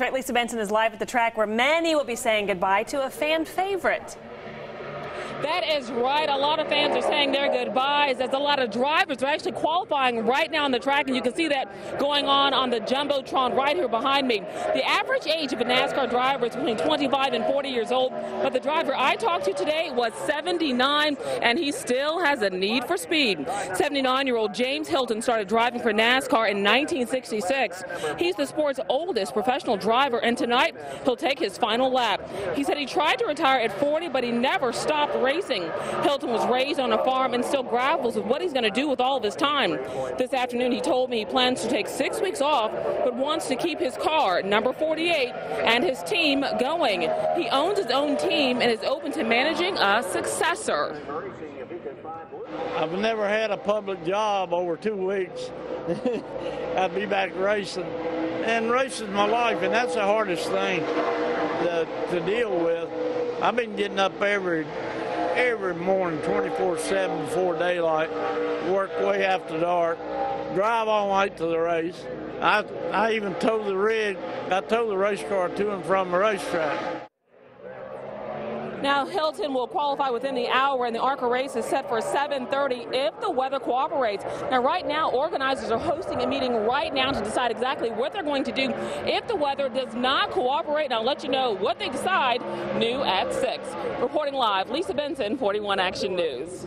Right, Lisa Benson is live at the track where many will be saying goodbye to a fan favorite. That is right. A lot of fans are saying their goodbyes as a lot of drivers are actually qualifying right now on the track, and you can see that going on on the Jumbotron right here behind me. The average age of a NASCAR driver is between 25 and 40 years old, but the driver I talked to today was 79, and he still has a need for speed. 79-year-old James Hylton started driving for NASCAR in 1966. He's the sport's oldest professional driver, and tonight he'll take his final lap. He said he tried to retire at 40, but he never stopped racing racing. Hylton was raised on a farm and still gravels with what he's going to do with all of his time. This afternoon, he told me he plans to take six weeks off, but wants to keep his car, number 48, and his team going. He owns his own team and is open to managing a successor. I've never had a public job over two weeks. I'd be back racing. And racing's my life, and that's the hardest thing to, to deal with. I've been getting up every every morning 24-7 before daylight, work way after dark, drive all night to the race. I, I even towed the rig, I tow the race car to and from the racetrack. Now Hylton will qualify within the hour, and the ARCA race is set for 7:30 if the weather cooperates. Now, right now, organizers are hosting a meeting right now to decide exactly what they're going to do if the weather does not cooperate. And I'll let you know what they decide new at six. Reporting live, Lisa Benson, 41 Action News.